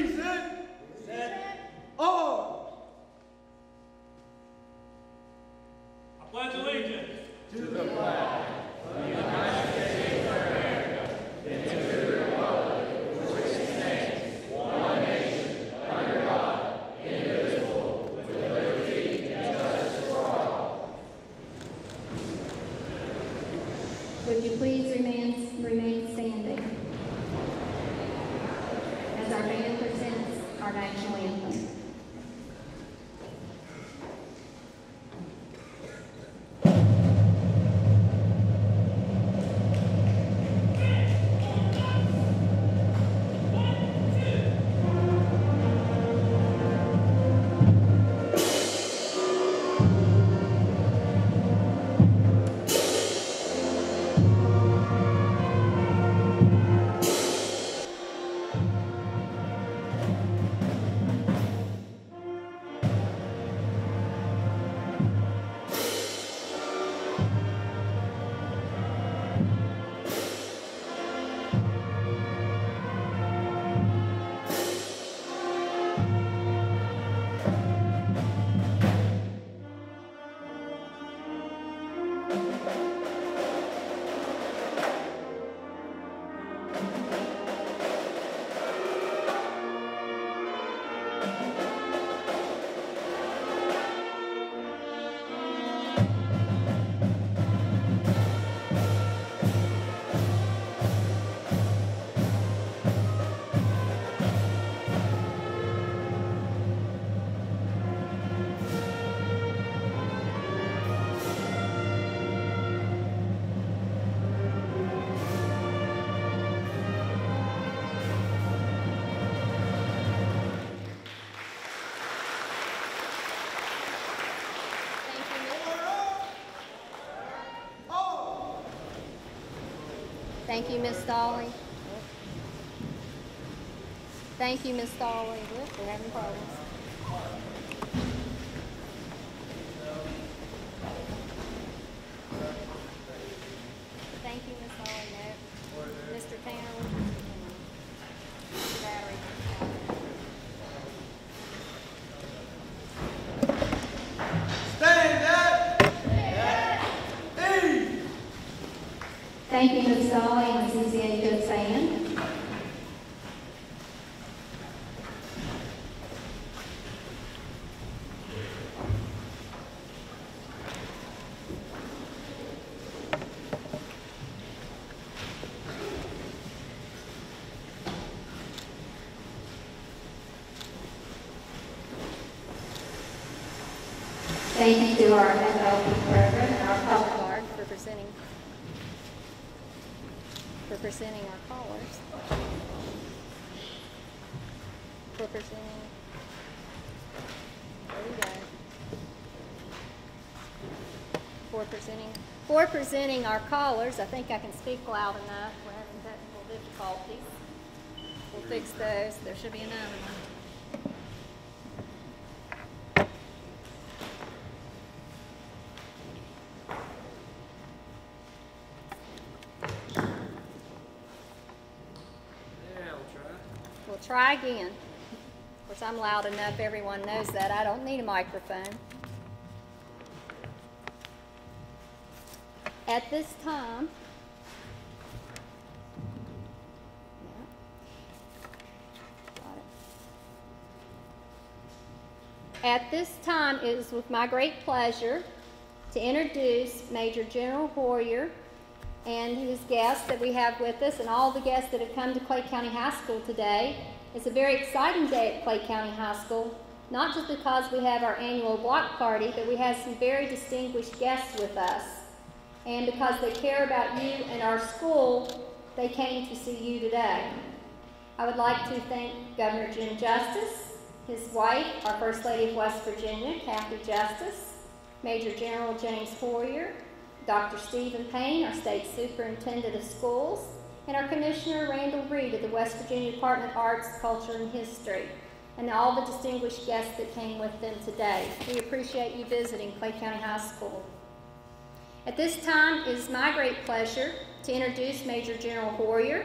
Present. Thank you, Miss Dolly. Thank you, Miss Dolly. We're having problems. Thank you, Miss Dolly. No. Mr. Tanner. Mr. Battery. Stand at. Ease. Thank you, Ms. Dolly and CCA Good Band. Thank you to our FLP program and our color for presenting for presenting our callers. For presenting. There we go. For presenting, for presenting our callers, I think I can speak loud enough. We're having technical difficulties. We'll fix those. There should be another one. Try again. Of course, I'm loud enough, everyone knows that. I don't need a microphone. At this time, At this time, it is with my great pleasure to introduce Major General Hoyer and his guests that we have with us and all the guests that have come to Clay County High School today. It's a very exciting day at Clay County High School, not just because we have our annual block party, but we have some very distinguished guests with us. And because they care about you and our school, they came to see you today. I would like to thank Governor Jim Justice, his wife, our First Lady of West Virginia, Cathy Justice, Major General James Hoyer, Dr. Stephen Payne, our State Superintendent of Schools, and our Commissioner Randall Reid of the West Virginia Department of Arts, Culture, and History, and all the distinguished guests that came with them today. We appreciate you visiting Clay County High School. At this time, it is my great pleasure to introduce Major General Hoyer.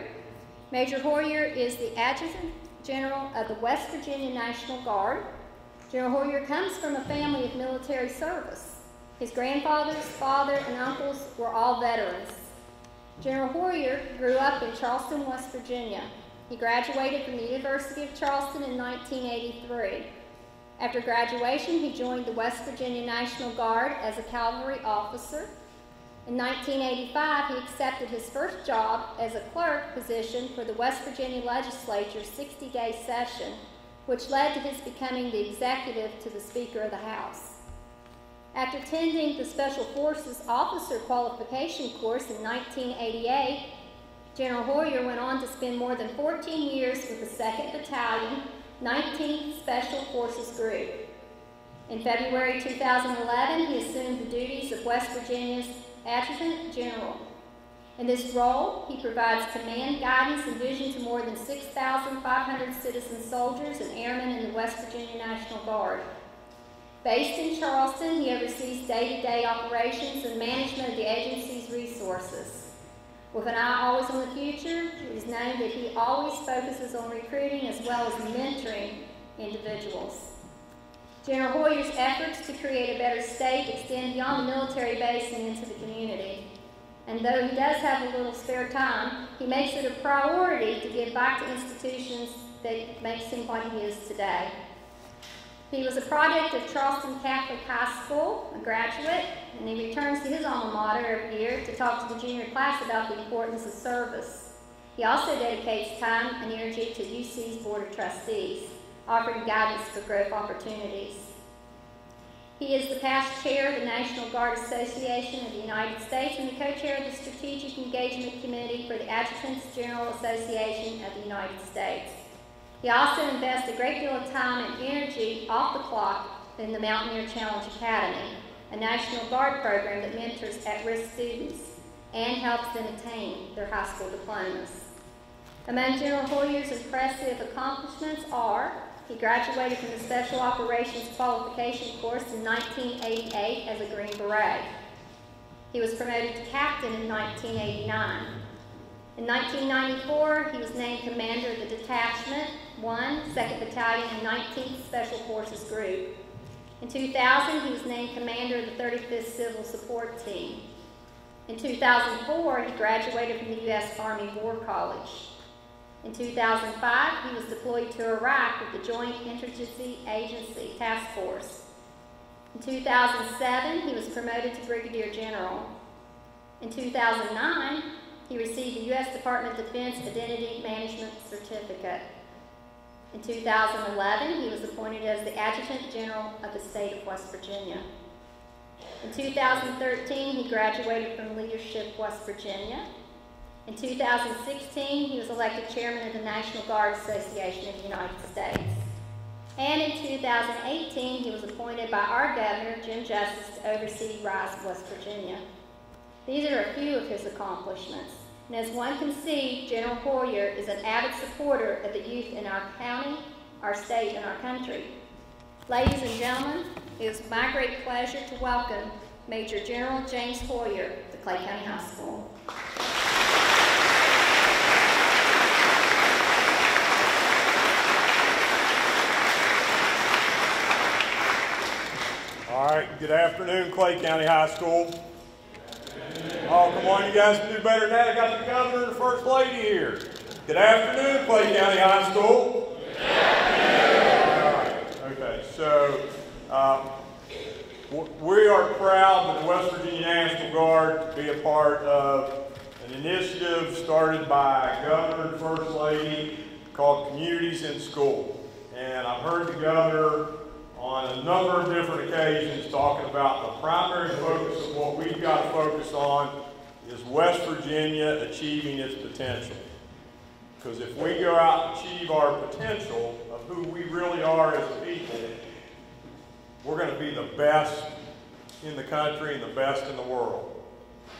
Major Hoyer is the adjutant General of the West Virginia National Guard. General Hoyer comes from a family of military service. His grandfathers, father, and uncles were all veterans. General Hoyer grew up in Charleston, West Virginia. He graduated from the University of Charleston in 1983. After graduation, he joined the West Virginia National Guard as a cavalry officer. In 1985, he accepted his first job as a clerk position for the West Virginia Legislature's 60-day session, which led to his becoming the executive to the Speaker of the House. After attending the Special Forces Officer Qualification course in 1988, General Hoyer went on to spend more than 14 years with the 2nd Battalion, 19th Special Forces Group. In February 2011, he assumed the duties of West Virginia's Adjutant General. In this role, he provides command, guidance, and vision to more than 6,500 citizen soldiers and airmen in the West Virginia National Guard. Based in Charleston, he oversees day-to-day operations and management of the agency's resources. With an eye always on the future, it is known that he always focuses on recruiting as well as mentoring individuals. General Hoyer's efforts to create a better state extend beyond the military base and into the community. And though he does have a little spare time, he makes it a priority to give back to institutions that makes him what he is today. He was a product of Charleston Catholic High School, a graduate, and he returns to his alma mater every year to talk to the junior class about the importance of service. He also dedicates time and energy to UC's Board of Trustees offering guidance for growth opportunities. He is the past chair of the National Guard Association of the United States and the co-chair of the Strategic Engagement Committee for the Adjutants General Association of the United States. He also invests a great deal of time and energy off the clock in the Mountaineer Challenge Academy, a National Guard program that mentors at-risk students and helps them attain their high school diplomas. Among General Hoyer's impressive accomplishments are he graduated from the Special Operations Qualification course in 1988 as a Green Beret. He was promoted to captain in 1989. In 1994, he was named commander of the Detachment 1, 2nd Battalion, and 19th Special Forces Group. In 2000, he was named commander of the 35th Civil Support Team. In 2004, he graduated from the U.S. Army War College. In 2005, he was deployed to Iraq with the Joint Interagency Agency Task Force. In 2007, he was promoted to Brigadier General. In 2009, he received the U.S. Department of Defense Identity Management Certificate. In 2011, he was appointed as the Adjutant General of the state of West Virginia. In 2013, he graduated from Leadership West Virginia in 2016, he was elected chairman of the National Guard Association of the United States. And in 2018, he was appointed by our governor, Jim Justice, to oversee RISE West Virginia. These are a few of his accomplishments. And as one can see, General Hoyer is an avid supporter of the youth in our county, our state, and our country. Ladies and gentlemen, it is my great pleasure to welcome Major General James Hoyer to Clay County High School. All right, good afternoon, Clay County High School. Oh, come on, you guys can do better than that. I got the governor and the first lady here. Good afternoon, Clay County High School. Good afternoon. okay, so um, we are proud that the West Virginia National Guard be a part of an initiative started by Governor and First Lady called Communities in School. And I've heard the governor on a number of different occasions talking about the primary focus of what we've got to focus on is West Virginia achieving its potential. Because if we go out and achieve our potential of who we really are as a people, we're going to be the best in the country and the best in the world.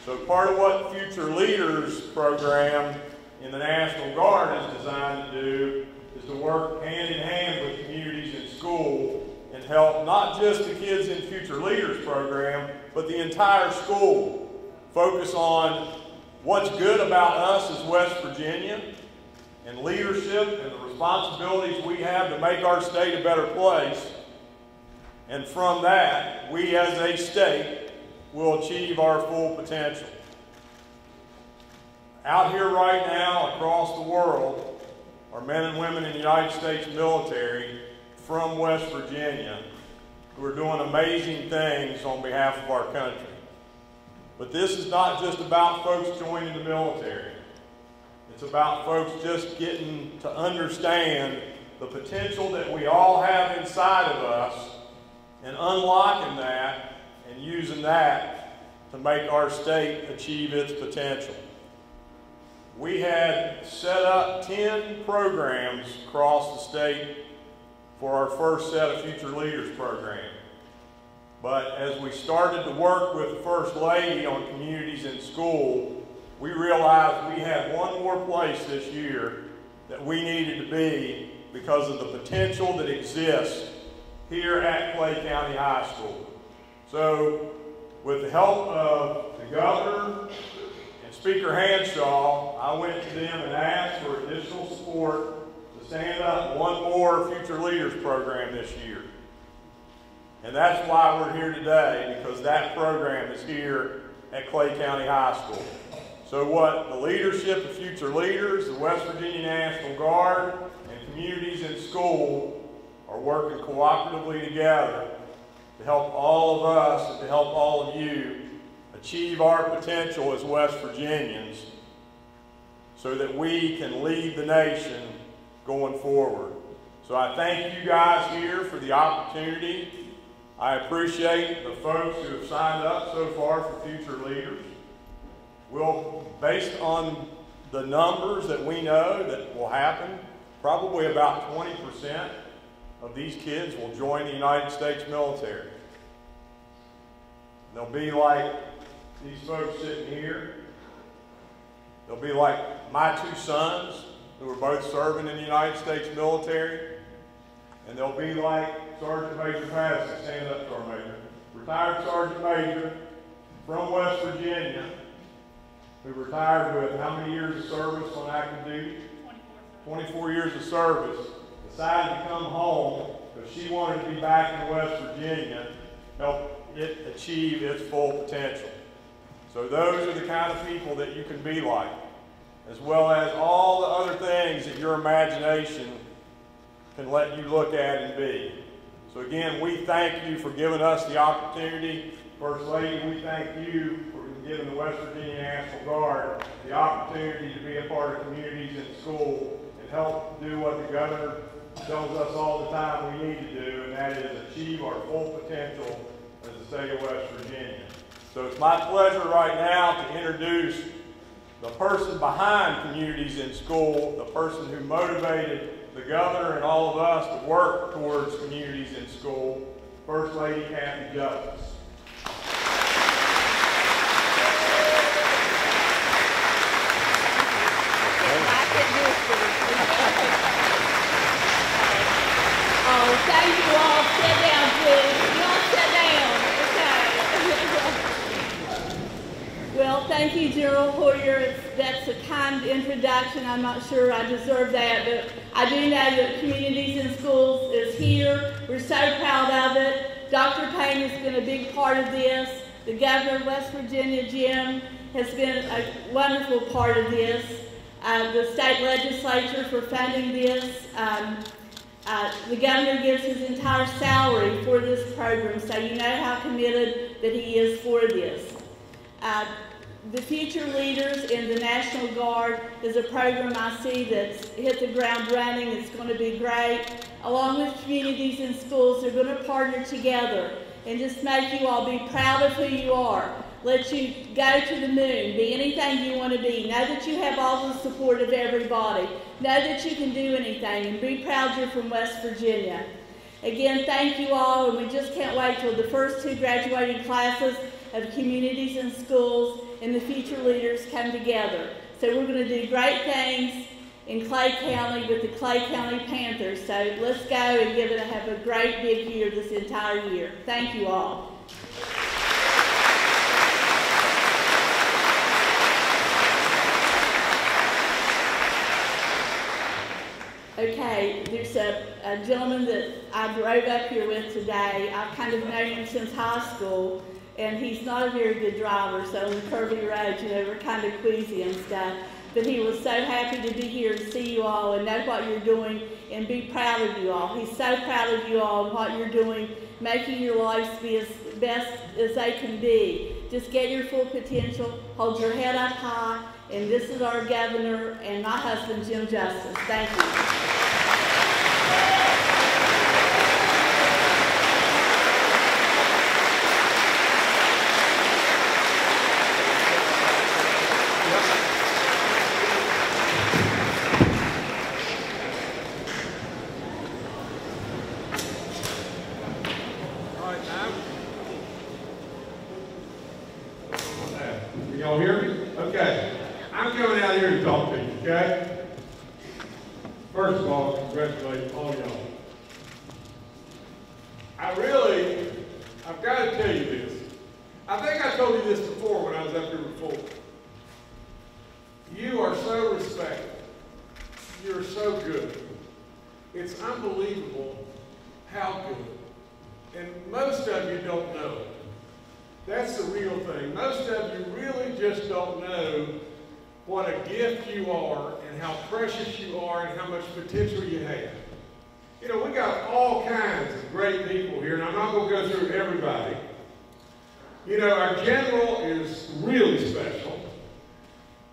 So part of what Future Leaders program in the National Guard is designed to do is to work hand in hand with communities and help not just the kids in Future Leaders program, but the entire school focus on what's good about us as West Virginia and leadership and the responsibilities we have to make our state a better place. And from that, we as a state will achieve our full potential. Out here right now, across the world, are men and women in the United States military from West Virginia who are doing amazing things on behalf of our country. But this is not just about folks joining the military. It's about folks just getting to understand the potential that we all have inside of us and unlocking that and using that to make our state achieve its potential. We had set up 10 programs across the state for our first set of Future Leaders program. But as we started to work with the First Lady on communities in school, we realized we had one more place this year that we needed to be because of the potential that exists here at Clay County High School. So, with the help of the governor and Speaker Hanshaw, I went to them and asked for additional support stand up one more Future Leaders program this year. And that's why we're here today, because that program is here at Clay County High School. So what the leadership of future leaders, the West Virginia National Guard, and communities in school are working cooperatively together to help all of us and to help all of you achieve our potential as West Virginians so that we can lead the nation going forward. So I thank you guys here for the opportunity. I appreciate the folks who have signed up so far for future leaders. We'll, based on the numbers that we know that will happen, probably about 20% of these kids will join the United States military. They'll be like these folks sitting here. They'll be like my two sons who are both serving in the United States military. And they'll be like Sergeant Major Patterson, stand up, Sergeant Major, retired Sergeant Major from West Virginia, who retired with how many years of service on active duty? 24 years of service, decided to come home because she wanted to be back in West Virginia, help it achieve its full potential. So those are the kind of people that you can be like, as well as all the other things that your imagination can let you look at and be. So again, we thank you for giving us the opportunity. First Lady, we thank you for giving the West Virginia National Guard the opportunity to be a part of communities in school and help do what the governor tells us all the time we need to do, and that is achieve our full potential as the state of West Virginia. So it's my pleasure right now to introduce the person behind communities in school, the person who motivated the governor and all of us to work towards communities in school, First Lady Cathy Justice. Oh, thank you all. Sit down, please. You all sit down. Okay. Well, thank you, General Hoyer. That's a kind introduction. I'm not sure I deserve that, but I do know that Communities in Schools is here. We're so proud of it. Dr. Payne has been a big part of this. The governor of West Virginia, Jim, has been a wonderful part of this. Uh, the state legislature for funding this. Um, uh, the governor gives his entire salary for this program, so you know how committed that he is for this. Uh, the Future Leaders in the National Guard is a program I see that's hit the ground running. It's going to be great. Along with communities and schools, they're going to partner together and just make you all be proud of who you are. Let you go to the moon, be anything you want to be. Know that you have all the support of everybody. Know that you can do anything and be proud you're from West Virginia. Again, thank you all, and we just can't wait till the first two graduating classes of communities and schools and the future leaders come together. So we're going to do great things in Clay County with the Clay County Panthers. So let's go and give it a, have a great big year this entire year. Thank you all. Okay, there's a, a gentleman that I drove up here with today. I've kind of known him since high school, and he's not a very good driver, so on the curvy roads, you know, we're kind of queasy and stuff. But he was so happy to be here to see you all and know what you're doing and be proud of you all. He's so proud of you all and what you're doing, making your lives be as best as they can be. Just get your full potential, hold your head up high, and this is our governor and my husband, Jim Justice. Thank you. All right, now. Can y'all hear me? Okay. I'm coming out here to talk to you, okay? First of all, congratulate all y'all. I really, I've got to tell you this. I think I told you this before when I was up here before. You are so respected. You're so good. It's unbelievable how good. And most of you don't know. That's the real thing. Most of you really just don't know what a gift you are and how precious you are and how much potential you have. You know, we got all kinds of great people here, and I'm not going to go through everybody. You know, our general is really special.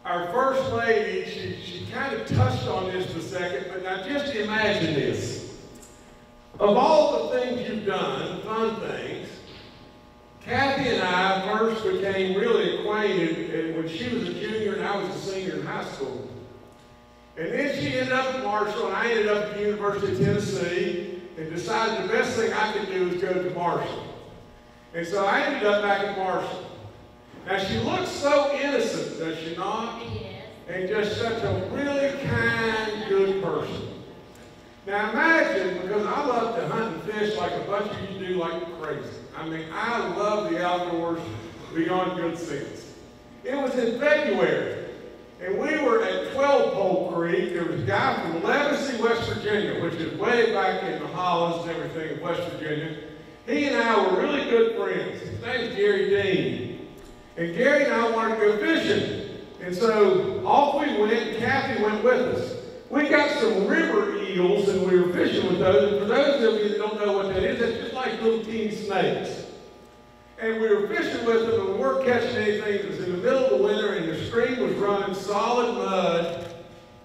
Our first lady, she, she kind of touched on this for a second, but now just imagine this. Of all the things you've done, fun things, Cathy and I first became really acquainted uh, when she was a junior and I was a senior in high school. And then she ended up at Marshall and I ended up at the University of Tennessee and decided the best thing I could do was go to Marshall. And so I ended up back at Marshall. Now she looks so innocent, does she not? And just such a really kind, good person. Now imagine, because I love to hunt and fish like a bunch of you do like crazy. I mean, I love the outdoors beyond good sense. It was in February, and we were at 12 Pole Creek. There was a guy from Legacy, West Virginia, which is way back in the hollows and everything in West Virginia. He and I were really good friends. His name's Gary Dean. And Gary and I wanted to go fishing. And so off we went, Cathy went with us. We got some river eels, and we were fishing with those. And for those of you that don't know what that is, it's just like little teeny snakes. And we were fishing with them, and we weren't catching anything. It was in the middle of the winter, and the stream was running solid mud.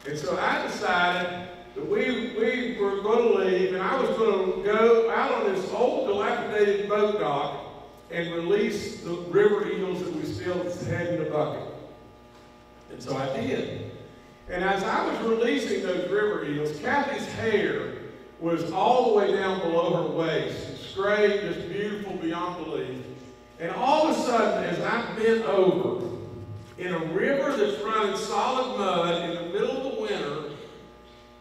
And so I decided that we, we were going to leave, and I was going to go out on this old dilapidated boat dock and release the river eels that we still had in the bucket. And so I did. And as I was releasing those river eels, Cathy's hair was all the way down below her waist, straight, just beautiful beyond belief. And all of a sudden, as I bent over in a river that's running solid mud in the middle of the winter,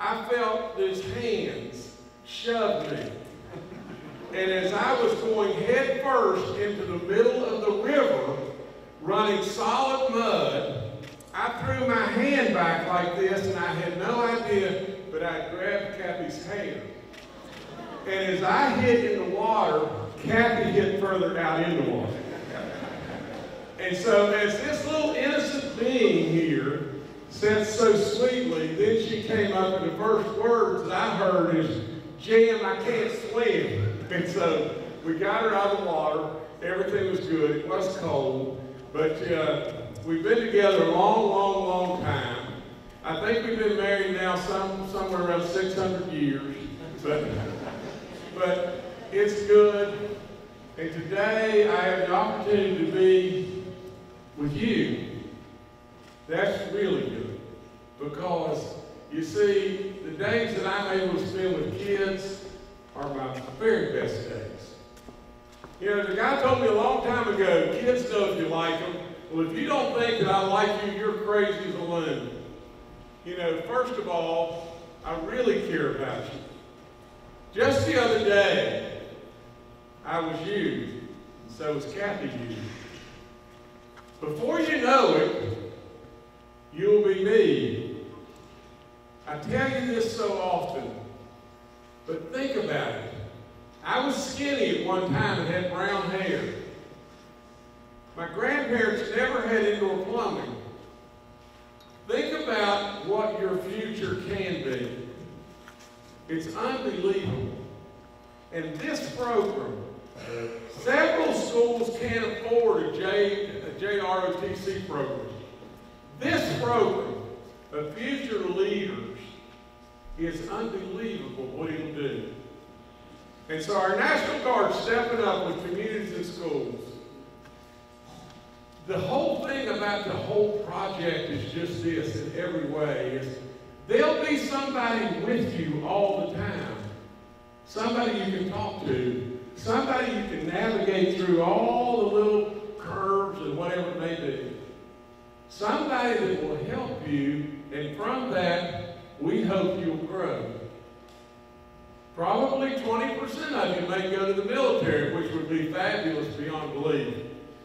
I felt these hands shove me. And as I was going head first into the middle of the river, running solid mud, I threw my hand back like this, and I had no idea, but I grabbed Cathy's hair. And as I hit in the water, Cathy hit further out in the water. And so as this little innocent being here said so sweetly, then she came up and the first words that I heard is, Jim, I can't swim. And so we got her out of the water. Everything was good. It was cold. But uh, we've been together a long, long, long time. I think we've been married now some, somewhere around 600 years. But, but it's good. And today I have the opportunity to be with you. That's really good. Because, you see, the days that I'm able to spend with kids are my very best days. You know, the guy told me a long time ago, kids know if you like them. Well, if you don't think that I like you, you're crazy as a loon. You know, first of all, I really care about you. Just the other day, I was you, and so was Cathy you. Before you know it, you'll be me. I tell you this so often, but think about it. I was skinny at one time and had brown hair. My grandparents never had indoor plumbing. Think about what your future can be. It's unbelievable. And this program, several schools can't afford a, J, a JROTC program. This program a future leaders is unbelievable what he'll do. And so our National Guard stepping up with communities and schools. The whole thing about the whole project is just this in every way is there'll be somebody with you all the time. Somebody you can talk to. Somebody you can navigate through all the little curves and whatever it may be. Somebody that will help you, and from that, we hope you'll grow. Probably 20% of you may go to the military, which would be fabulous beyond belief.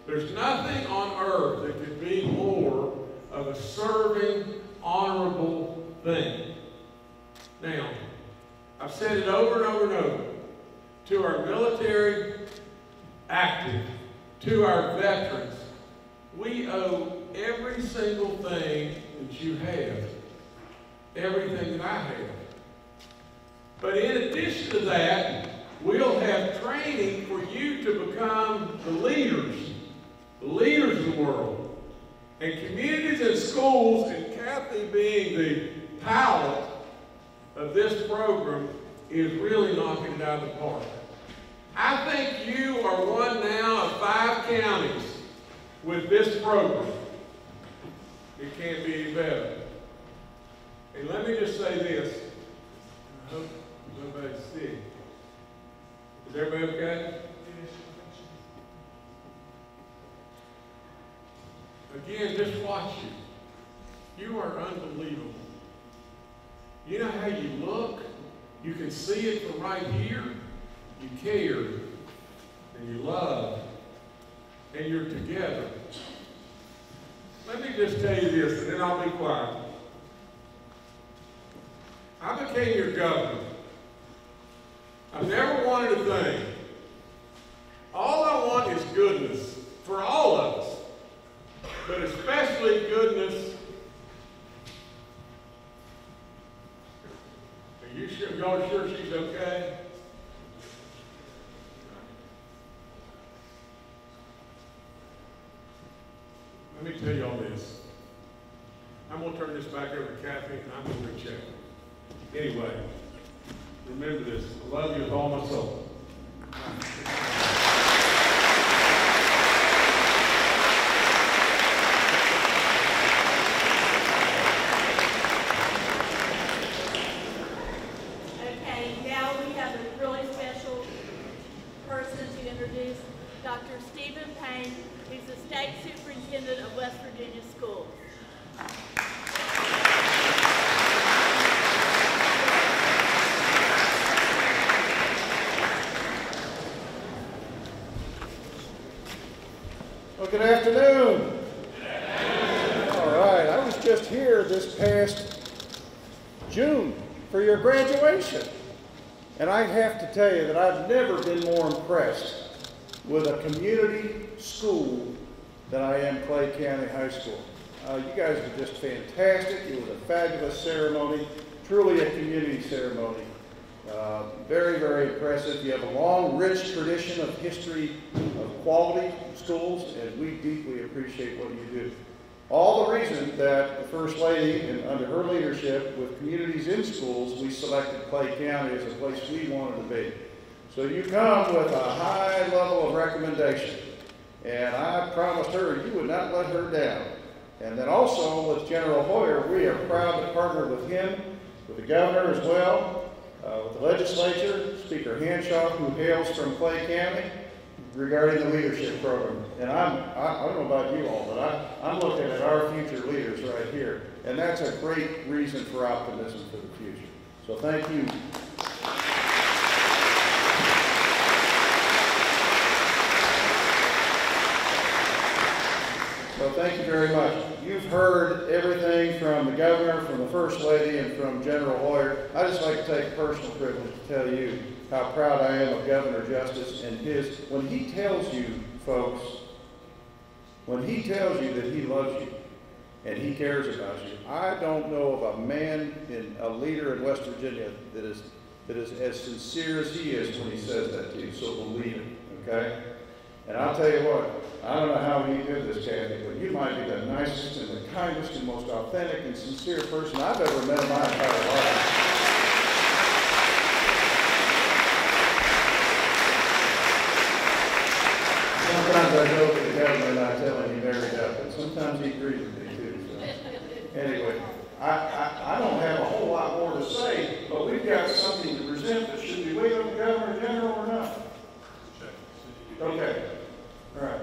There's nothing on earth that could be more of a serving, honorable thing. Now, I've said it over and over and over to our military active, to our veterans, we owe every single thing that you have, everything that I have. But in addition to that, we'll have training for you to become the leaders, the leaders of the world. And communities and schools, and Cathy being the pilot of this program, is really knocking it out of the park. I think you are one now of five counties with this program. It can't be any better. And let me just say this. I hope nobody's sick. Is everybody okay? Again, just watch you. You are unbelievable. You know how you look? You can see it from right here. You care. And you love. And you're together. Let me just tell you this, and then I'll be quiet. I became your governor. I've never wanted a thing. All I want is goodness for all of us, but especially goodness. Are you sure? Y'all sure she's okay? Let me tell y'all this. I'm going to turn this back over to Cathy, and I'm going to check. Anyway, remember this. I love you with all my soul. Okay, now we have a really special person to introduce, Dr. Stephen Payne, who's the State Superintendent of West Virginia Schools. Well, good afternoon. All right, I was just here this past June for your graduation. And I have to tell you that I've never been more impressed with a community school than I am Clay County High School. Uh, you guys were just fantastic. It was a fabulous ceremony, truly a community ceremony. Uh, very, very impressive. You have a long, rich tradition of history of quality schools, and we deeply appreciate what you do. All the reason that the First Lady, and under her leadership with communities in schools, we selected Clay County as a place we wanted to be. So you come with a high level of recommendation, and I promised her you would not let her down. And then also with General Hoyer, we are proud to partner with him, with the governor as well, uh, with the legislature, Speaker Hanshaw, who hails from Clay County, regarding the leadership program. And I'm, I, I don't know about you all, but I, I'm looking at our future leaders right here. And that's a great reason for optimism for the future. So thank you. So thank you very much. You've heard everything from the governor, from the First Lady and from General Hoyer, I just like to take personal privilege to tell you how proud I am of Governor Justice and his, when he tells you, folks, when he tells you that he loves you and he cares about you, I don't know of a man in, a leader in West Virginia that is, that is as sincere as he is when he says that to you, so believe it, okay? And I'll tell you what, I don't know how he did this, Cathy, but you might be the nicest and the kindest and most authentic and sincere person I've ever met in my entire life. Sometimes I joke with the governor and I tell him he married up, and sometimes he agrees with me too. So. Anyway, I, I, I don't have a whole lot more to say, but we've got something to present that should we wait on the governor general or not? Okay, all right.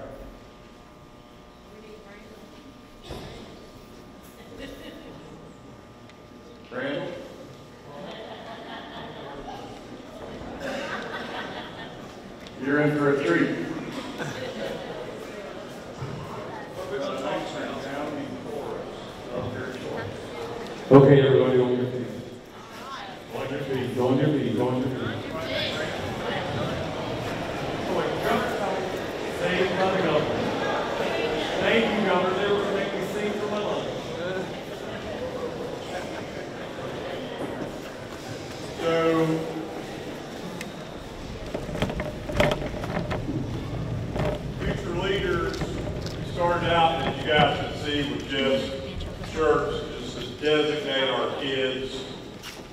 Randall? You're in for a treat. Okay, everybody on your feet. On your feet, go on your feet, go on your feet. Thank you, Governor. Thank you, Governor. They were gonna make me sing for my life. So, future leaders, we started out, as you guys can see, with just shirts, just to designate our kids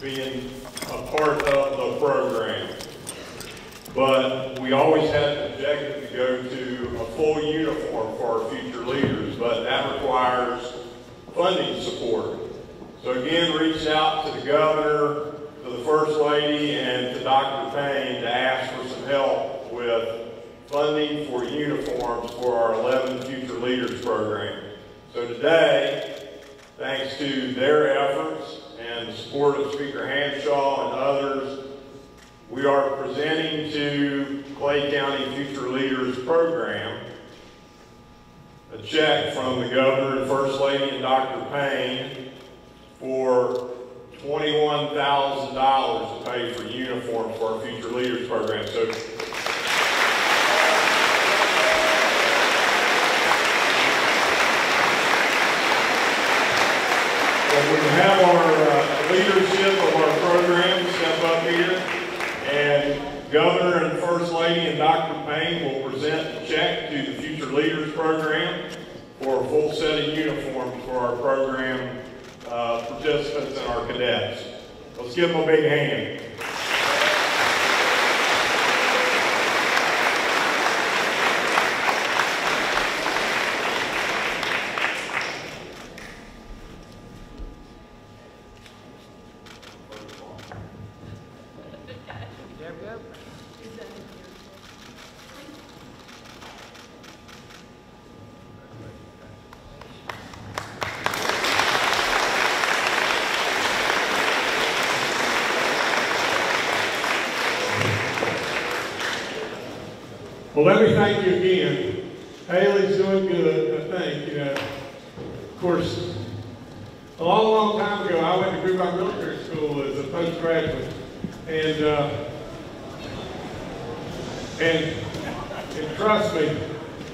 being of the program. But we always had an objective to go to a full uniform for our future leaders, but that requires funding support. So again, reached out to the governor, to the first lady, and to Dr. Payne to ask for some help with funding for uniforms for our 11 Future Leaders program. So today, thanks to their efforts and the support of Speaker Hanshaw and others, we are presenting to Clay County Future Leaders Program a check from the governor and first lady and Dr. Payne for $21,000 to pay for uniforms for our Future Leaders Program. So we have our uh, leadership of our program step up here, and Governor and First Lady and Dr. Payne will present a check to the Future Leaders Program for a full set of uniforms for our program uh, participants and our cadets. Let's give them a big hand. Well, let me thank you again. Haley's doing good, I think, you know. Of course, a long, long time ago, I went to Greenbrier Military School as a postgraduate. And, uh, and, and trust me,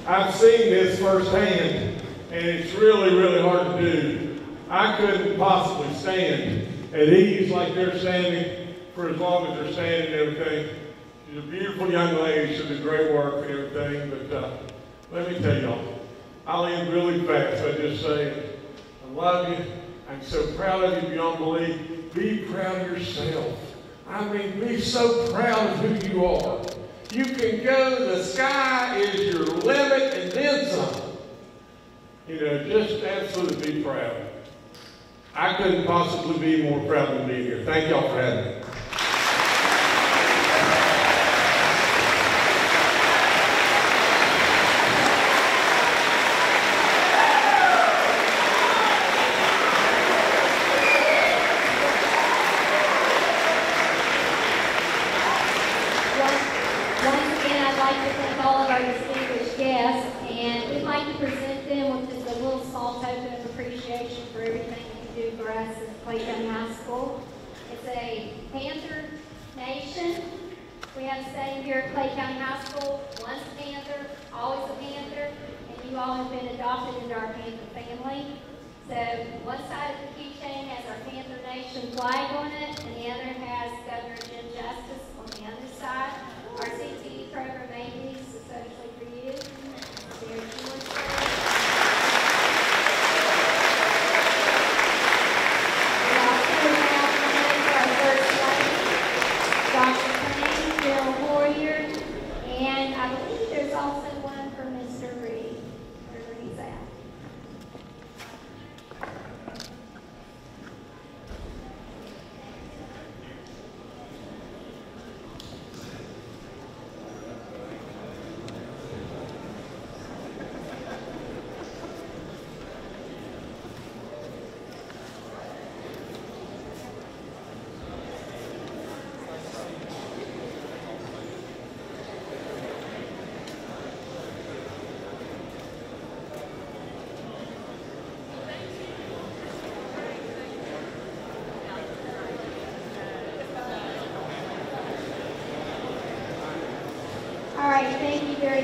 I've seen this firsthand, and it's really, really hard to do. I couldn't possibly stand at ease like they're standing for as long as they're standing and everything. She's a beautiful young lady. She did great work and everything. But uh, let me tell y'all, I'll end really fast. I just say, I love you. I'm so proud of you beyond belief. Be proud of yourself. I mean, be so proud of who you are. You can go, the sky is your limit and then some. You know, just absolutely be proud. I couldn't possibly be more proud than being here. Thank y'all for having me.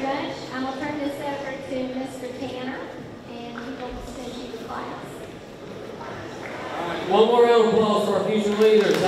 much. I'm going to turn this over to Mr. Tanner, and he will send you the class. One more round of applause for our future leaders.